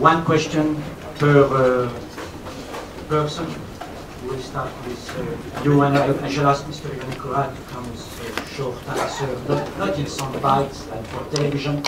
one question per uh, person. We'll start with uh, you and I shall ask Mr. Yonekura to come with a short answer, not, not in some bites like for television,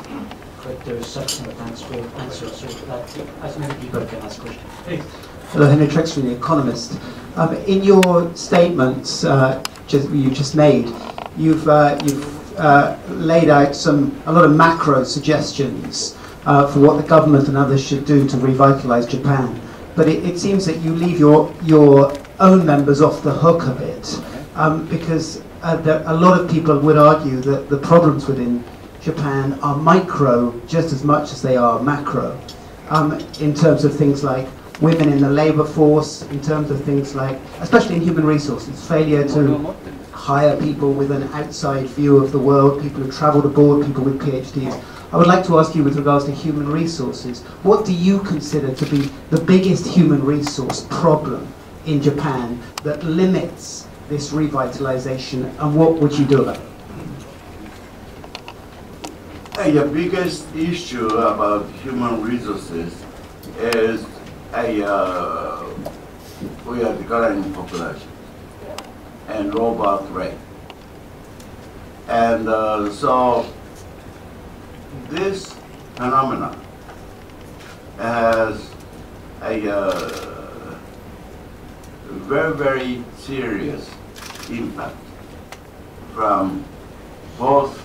but uh, substantive answer, answer so that as many people can ask questions. Please. Hello, Henry Trexler, The Economist. Um, in your statements uh, just, you just made, you've, uh, you've uh, laid out some a lot of macro suggestions uh, for what the government and others should do to revitalise Japan. But it, it, seems that you leave your, your own members off the hook a bit, um, because uh, there, a lot of people would argue that the problems within Japan are micro just as much as they are macro, um, in terms of things like women in the labour force, in terms of things like, especially in human resources, failure to hire people with an outside view of the world, people who travelled abroad, people with PhDs. I would like to ask you with regards to human resources, what do you consider to be the biggest human resource problem in Japan that limits this revitalization and what would you do about it? The biggest issue about human resources is a, uh, we are declining population and robot rate. And uh, so this phenomenon has a uh, very, very serious impact from both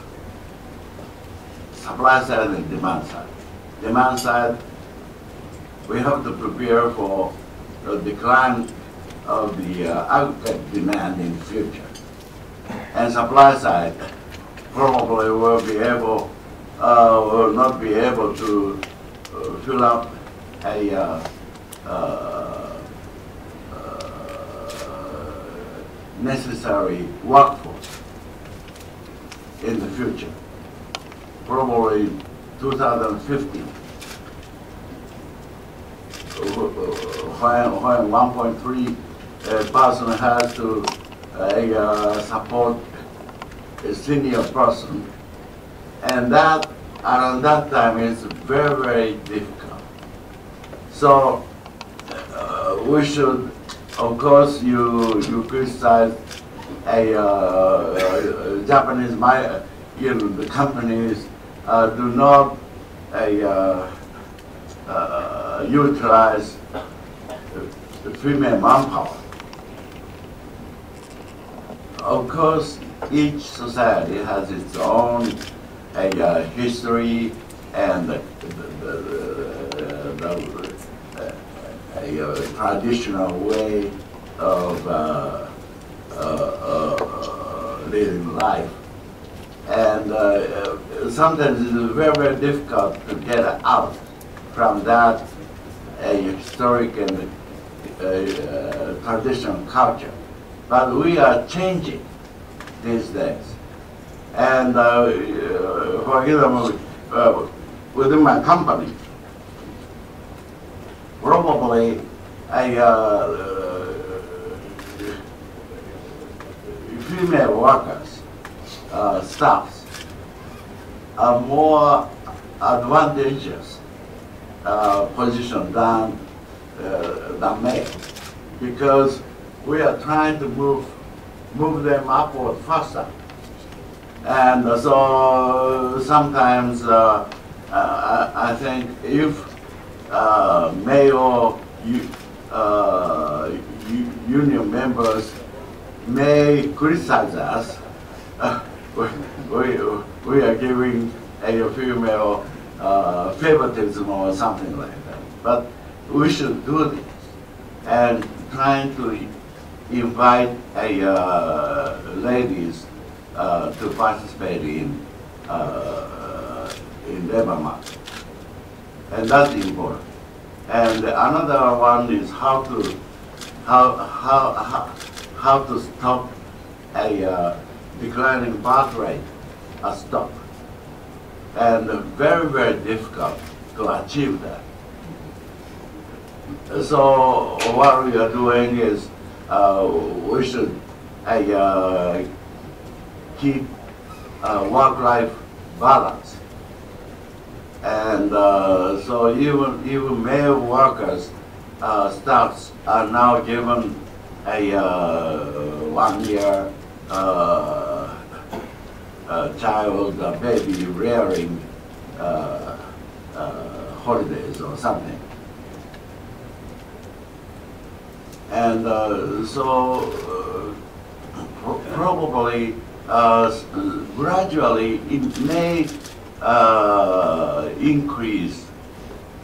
supply side and demand side. Demand side, we have to prepare for the decline of the uh, demand in the future. And supply side probably will be able will not be able to uh, fill up a uh, uh, necessary workforce in the future, probably 2050, when, when 1.3 person has to uh, support a senior person and that, around that time, is very, very difficult. So, uh, we should, of course, you, you criticize a uh, uh, Japanese, my, you know, the companies uh, do not uh, uh, utilize the female manpower. Of course, each society has its own a uh, history and the, the, the, a, a, traditional way of uh, uh, uh living life. And uh, sometimes it's very, very difficult to get out from that historic and traditional culture. But we are changing these days. And uh, for uh, within my company, probably a uh, female workers, uh, staffs, are more advantageous uh, position than, uh, than male because we are trying to move, move them upward faster. And so sometimes uh, uh, I think if uh, male uh, union members may criticize us, we, we are giving a female uh, favoritism or something like that. But we should do this and trying to invite a, uh, ladies uh, to participate in uh, in labor market, and that's important. And another one is how to how how how, how to stop a uh, declining birth rate, a stop, and very very difficult to achieve that. So what we are doing is uh, we should uh, keep uh, work-life balance. And uh, so even, even male workers, uh, staffs are now given a uh, one year uh, uh, child, uh, baby rearing holidays or something. And so pro- probably gradually it may uh, increase.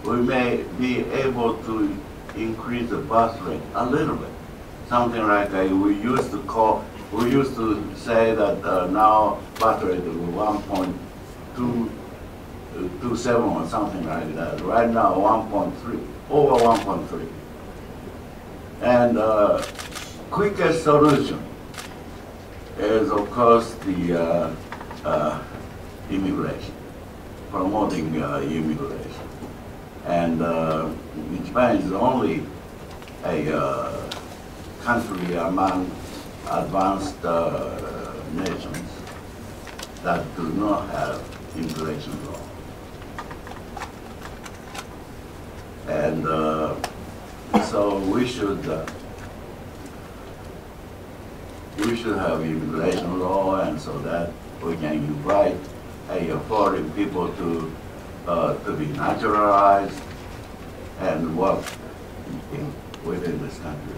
We may be able to increase the birth rate a little bit. Something like uh, we used to call, we used to say that uh, now birth rate is 1.2 two seven or something like that. Right now, 1.3, over 1.3. And uh, quickest solution is, of course, the uh, uh, immigration, promoting uh, immigration. And Japan is only a country among advanced nations that do not have immigration law. And uh, so we should, uh, we should have immigration law and so that we can invite uh, foreign people to, uh, to be naturalized and work in, within this country.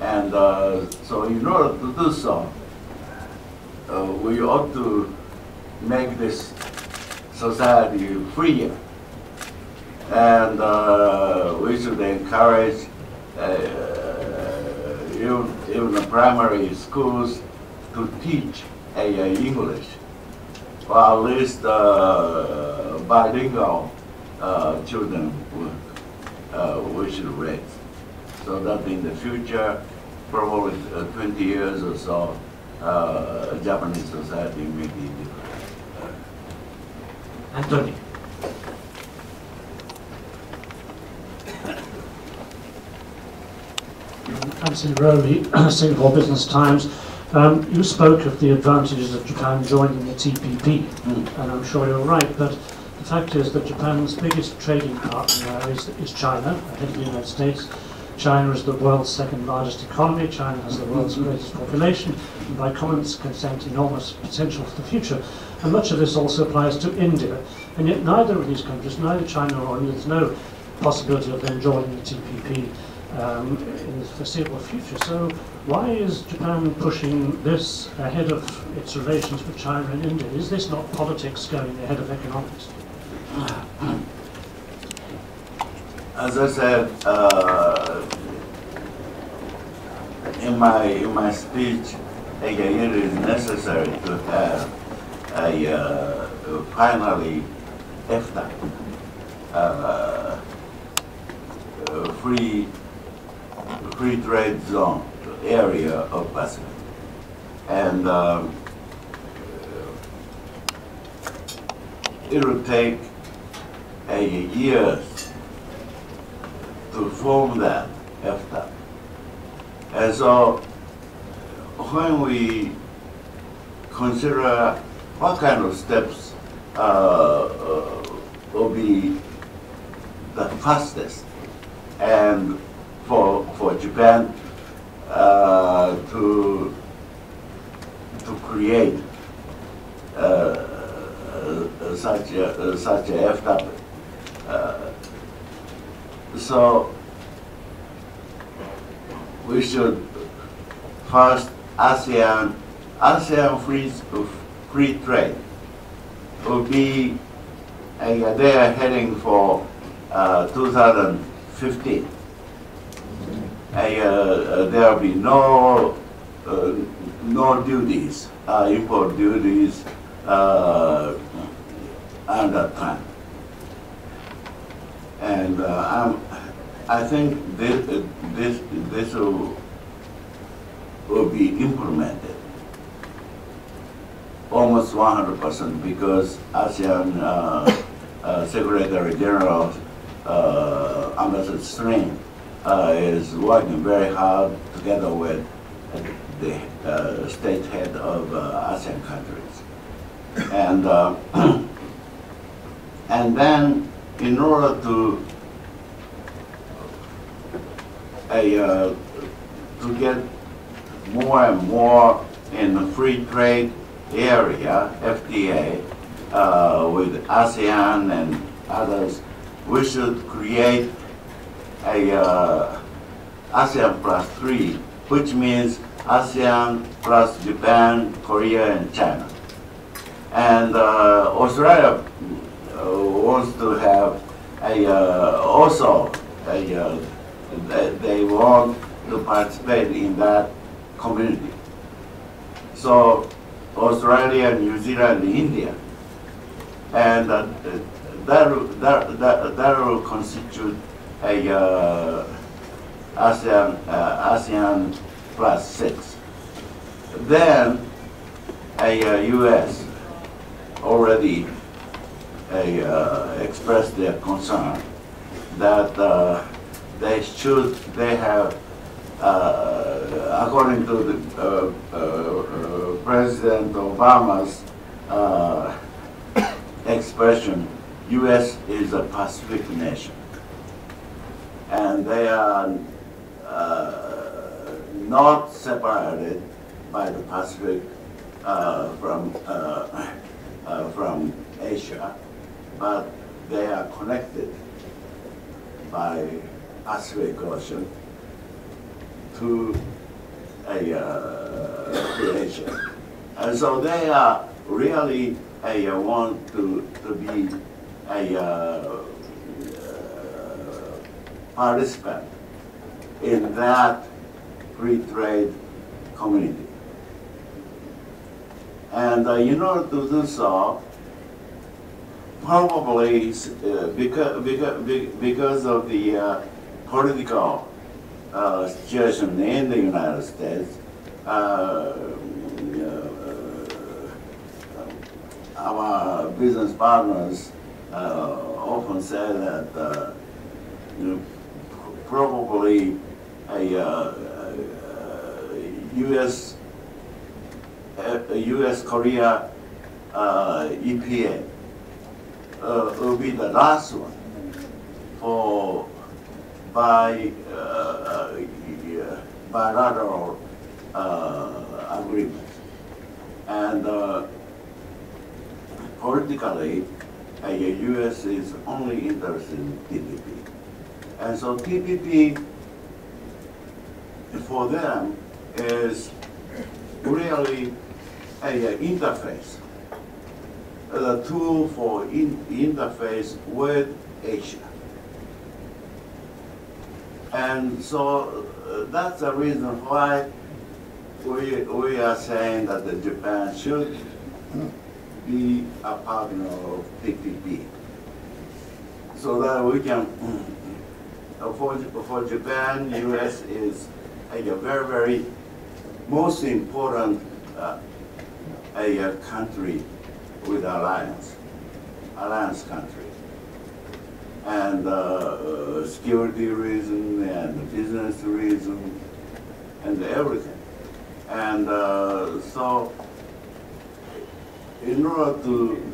And uh, so in order to do so, uh, we ought to make this society freer. And uh, we should encourage uh, even, even the primary schools to teach uh, English, or at least uh, bilingual uh, children uh, we should raise. So that in the future, probably uh, 20 years or so, uh, Japanese society may be different. Anthony. Anthony Rowley, Singapore Business Times. Um, you spoke of the advantages of Japan joining the TPP, Mm. and I'm sure you're right, but the fact is that Japan's biggest trading partner is, is China, ahead of the United States. China is the world's second largest economy, China has the world's greatest population, and by common consent, enormous potential for the future. And much of this also applies to India. And yet neither of these countries, neither China or India, there's no possibility of them joining the TPP um, in the foreseeable future. So why is Japan pushing this ahead of its relations with China and India? Is this not politics going ahead of economics? As I said uh, in my in my speech, again, it is necessary to have a uh, finally EFTA, uh, uh, free free trade zone area of Pacific, and um, it will take a year to form that EFTA. And so when we consider what kind of steps uh, uh, will be the fastest and for, for Japan uh, to, to create uh, uh, such a, uh, such a EFTA uh, so we should first ASEAN ASEAN free free trade will be uh, they are heading for uh, 2015. Uh, uh, there will be no uh, no duties, import duties that time. And I'm, I think this, this, this will, will be implemented almost 100% because ASEAN uh, uh, Secretary General uh, Ambassador Surin uh, is working very hard together with the uh, state head of uh, ASEAN countries. And uh, And then, in order to a, uh, to get more and more in the free trade area, FTA, uh, with ASEAN and others, we should create a uh, ASEAN plus three, which means ASEAN plus Japan, Korea, and China. And uh, Australia uh, wants to have a uh, also a uh, they, want to participate in that community. So Australia, New Zealand, India, and that, that, that, that will constitute a uh, ASEAN, uh, ASEAN plus six. Then a uh, U.S. already a, uh, expressed their concern that uh, they should, they have, uh, according to the, uh, uh, uh, President Obama's uh, expression, U.S. is a Pacific nation. And they are uh, not separated by the Pacific uh, from, uh, uh, from Asia, but they are connected by Pacific Ocean to a uh, to Asia. And so they are really a, uh, want to, to be a participant in that free trade community. And uh, in order to do so, probably uh, because, because, because of the uh, political uh, situation in the United States, uh, uh, our business partners uh, often say that uh, probably a, uh, U.S. a U.S. Korea uh, EPA uh, will be the last one for by uh, uh, bilateral uh, agreement. And uh, politically, uh, the U.S. is only interested in TPP. And so TPP, for them, is really a, a interface, a tool for in, interface with Asia. And so uh, that's the reason why we, we are saying that the Japan should be a partner of TPP. So that we can, for, for Japan, US is a very, very most important uh, a, a country with alliance, alliance country and uh, uh, security reason and business reason and everything. And uh, so in order to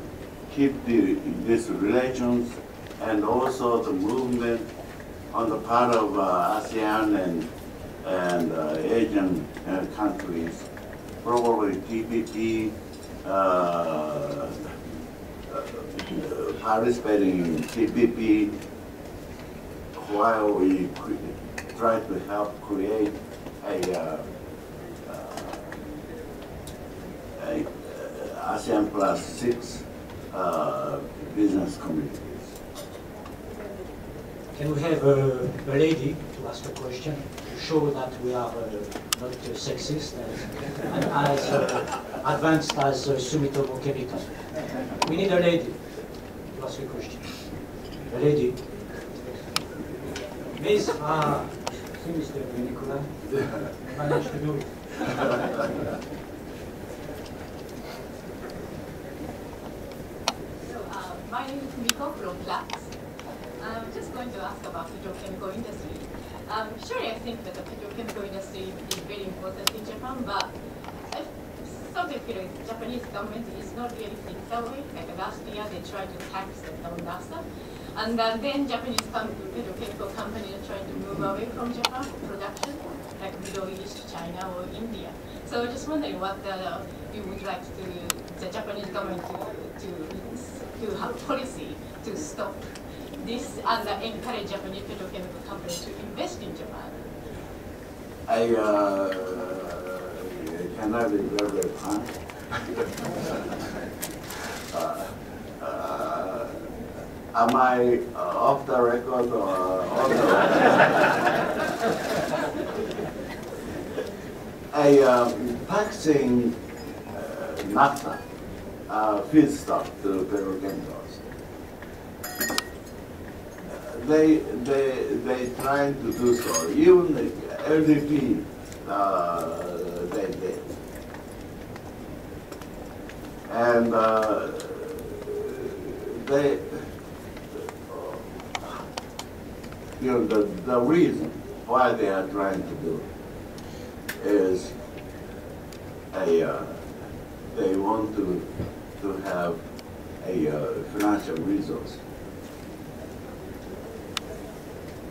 keep the, these relations and also the movement on the part of uh, ASEAN and, and uh, Asian uh, countries, probably TPP, participating in TPP while we try to help create a, uh, uh, a uh, ASEAN plus six uh, business communities. Can we have a, a lady to ask a question to show that we are uh, not uh, sexist and as uh, advanced as uh, Sumitomo Chemical? We need a lady to ask a question. A lady. Miss, ah, see Mr. Nicola, managed to do it. So, uh, my name is Miko from Platts. I'm just going to ask about the petrochemical industry. Um, surely I think that the petrochemical industry is very important in Japan, but I thought that the Japanese government is not really think that way. Like last year, they tried to tax the non-NASA. And uh, then Japanese petrochemical companies are trying to move away from Japan for production, like Middle East, China, or India. So just wondering what uh, you would like to, the Japanese government to, to, to have policy to stop this and encourage Japanese petrochemical companies to invest in Japan. I uh, cannot very, very uh, uh, am I uh, off the record or on the record? a um, taxing uh, naphtha uh, feedstock to petrochemicals. They they they trying to do so. Even the LDP uh, they did, and uh, they you know the the reason why they are trying to do is a uh, they want to to have a uh, financial resource.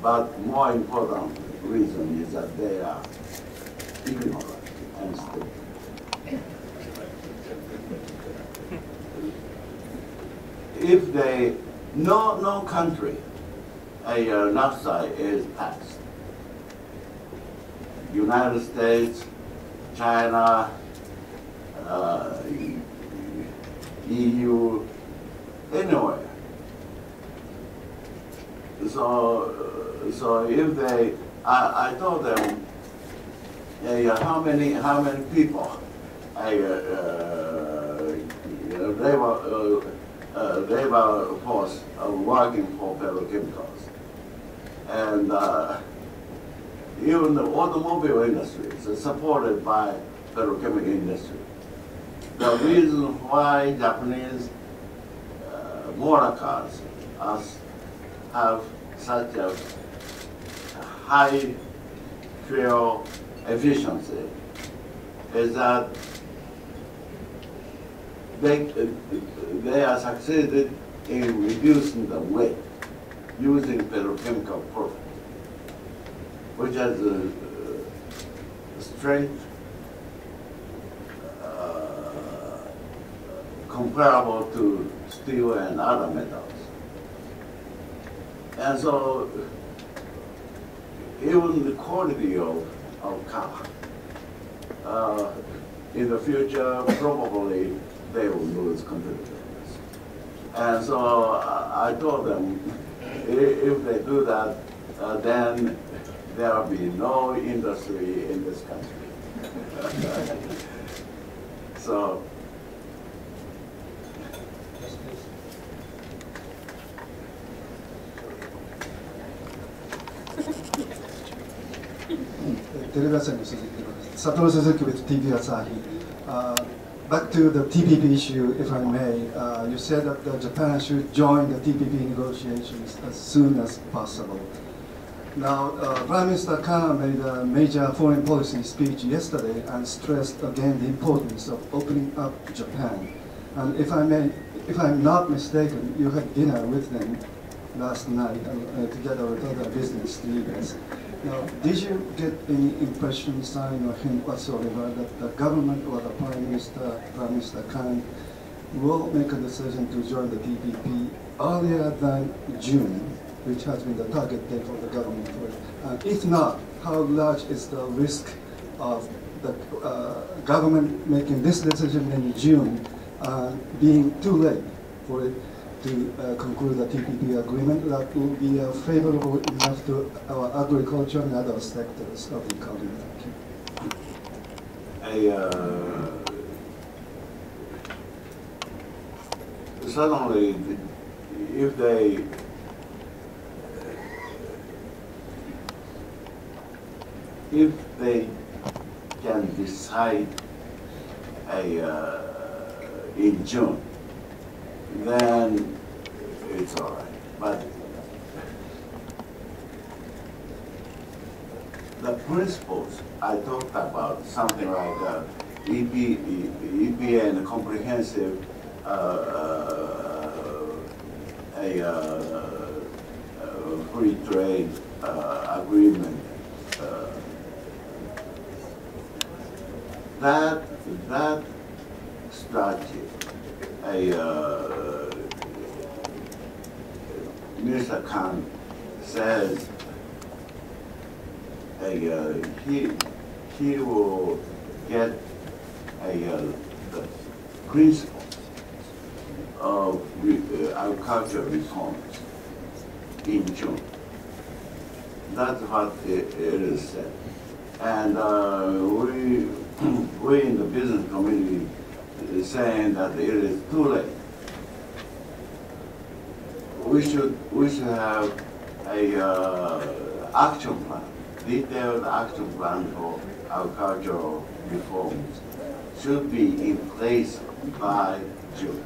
But more important reason is that they are ignorant and stupid. If they no no country a uh, naphtha is passed. United States, China, uh, EU, anywhere. So, uh, so if they, I, I told them, uh, how many, how many people, I, uh, uh, labor, uh, uh, labor force are working for petrochemicals. And uh, even the automobile industry is supported by petrochemical industry. The reason why Japanese uh, motor cars have such a high fuel efficiency is that they, they are succeeded in reducing the weight using petrochemical product, which has a, a strength uh, comparable to steel and other metals. And so even the quality of, car, uh, in the future, probably they will lose competitiveness. And so I, I told them, if they do that, uh, then there will be no industry in this country. so, Yes, please. テレビ朝日の鈴木です佐藤鈴木 with TV Asahi、uh, Back to the TPP issue, if I may, uh, you said that Japan should join the TPP negotiations as soon as possible. Now, uh, Prime Minister Kan made a major foreign policy speech yesterday and stressed again the importance of opening up Japan. And if I may, if I'm not mistaken, you had dinner with them last night uh, together with other business leaders. Now, did you get any impression, sign, or hint whatsoever that the government or the Prime Minister, Prime Minister Kan, will make a decision to join the TPP earlier than June, which has been the target date for the government? And if not, how large is the risk of the uh, government making this decision in June uh, being too late for it to uh, conclude the TPP agreement that will be uh, favorable enough to our agriculture and other sectors of the economy. Thank you. a, uh, suddenly, if they if they can decide a, uh, in June, then it's all right. But the principles I talked about, something like uh, EP, and comprehensive uh, a uh, uh, free trade uh, agreement. Uh, that that strategy, a uh, Mr. Kan says a, uh, he, he will get a, uh, the principle of uh, agricultural reforms in June. That's what it, it is said. And uh, we, we in the business community saying that it is too late. We should, we should have a uh, action plan, detailed action plan for our agricultural reforms should be in place by June.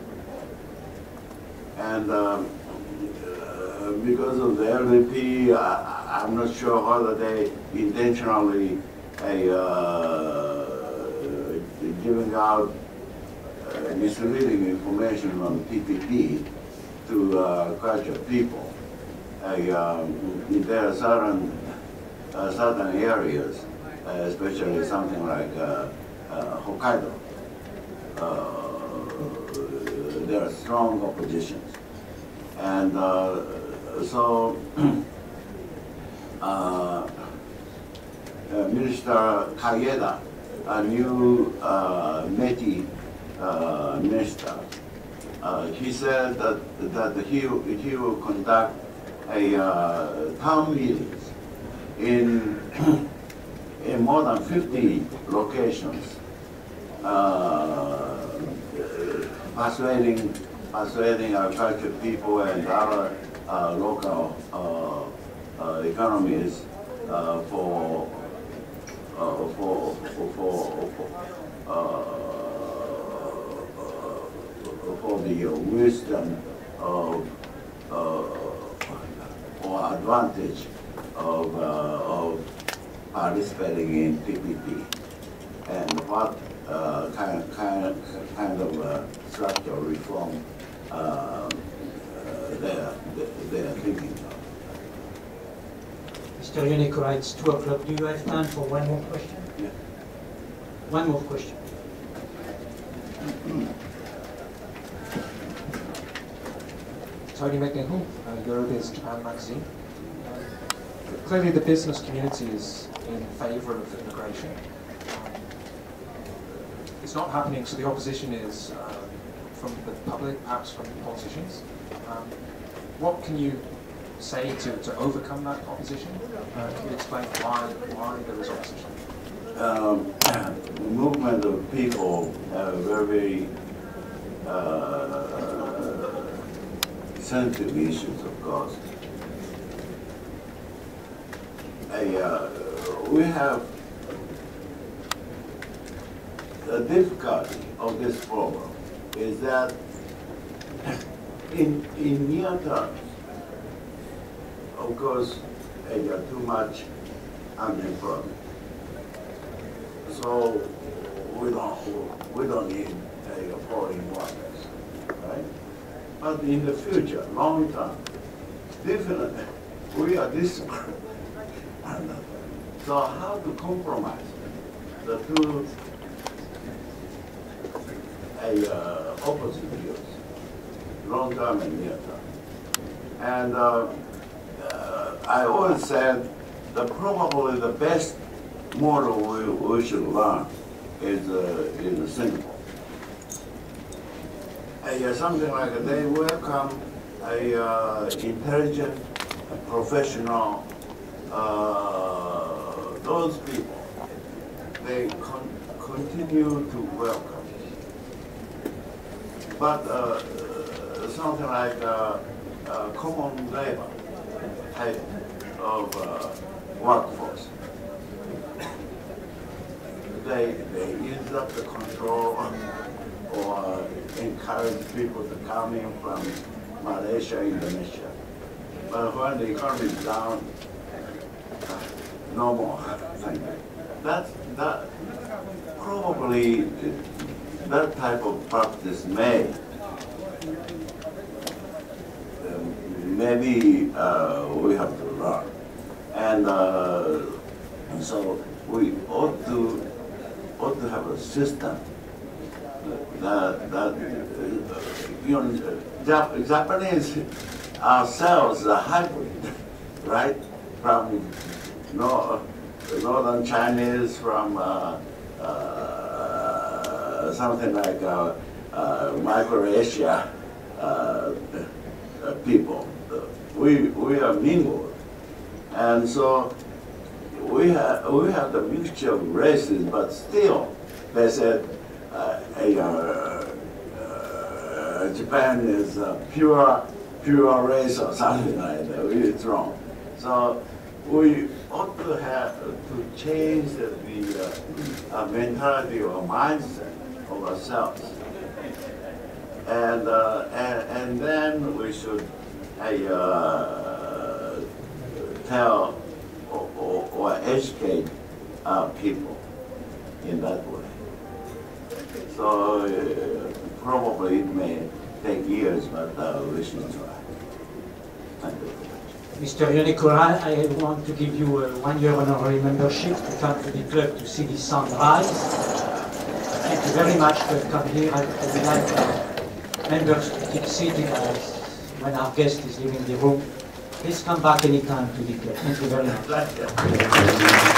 And um, uh, because of the LDP, I, I'm not sure whether they intentionally uh, giving out misleading information on TPP to uh, culture people. Uh, um, there are certain, uh, certain areas, uh, especially something like uh, uh, Hokkaido, uh, there are strong oppositions. And uh, so Minister Kaieda, a new METI uh, minister, uh, he said that, that he, he will conduct a uh, town meetings in, in more than 50 locations, uh, persuading, persuading our culture people and other uh, local uh, uh, economies for, for, for, for, for for the wisdom of uh, or advantage of, uh, of participating in TPP and what uh, kind, kind, kind of uh, structural reform uh, uh, they're, they're thinking of. Mr. Yannick it's two o'clock. Do you have time for one more question? Yeah. One more question. Tony McNichol, uh, Eurobiz Japan magazine. Uh, clearly the business community is in favour of immigration. Um, it's not happening, so the opposition is um, from the public, perhaps from politicians. Um, what can you say to, to overcome that opposition? Uh, can you explain why, why there is opposition? Um, the movement of people have very uh, issues, of course. Uh, we have the difficulty of this problem is that in, in near terms, of course, there are too much unemployment. So we don't, we don't need a foreign workers, right? But in the future, long term, definitely, we are disagreeing. so how to compromise the two uh, opposite views, long term and near term. And uh, uh, I always said that probably the best model we, we should learn is, uh, is Singapore something like. They welcome a uh, intelligent, professional, uh, those people. They con continue to welcome. But uh, something like uh, uh, common labor type of uh, workforce. They, they use up the control or encourage people to come in from Malaysia, Indonesia. But when the economy is down, no more. That's, that probably that type of practice may um, maybe uh, we have to learn, and uh, so we ought to ought to have a system that uh, you know Jap- Japanese ourselves are hybrid, right? From no, northern Chinese, from uh, uh, something like uh, uh, Micronesia uh, uh, people. We we are mingled, and so we have we have the mixture of races, but still, they said, uh, uh, uh, Japan is a pure pure race or something like that. It's wrong. So we ought to have to change the, the uh, uh, mentality or mindset of ourselves, and uh, and, and then we should uh, tell or, or, or educate people in that way. So uh, probably it may take years, but uh, we should try. Thank you. Mr. Yonekura, I want to give you a one-year honorary membership to come to the club to see the sunrise. Thank you very much for coming here. I would like uh, members to keep sitting as when our guest is leaving the room. Please come back anytime to the club. Thank you very much.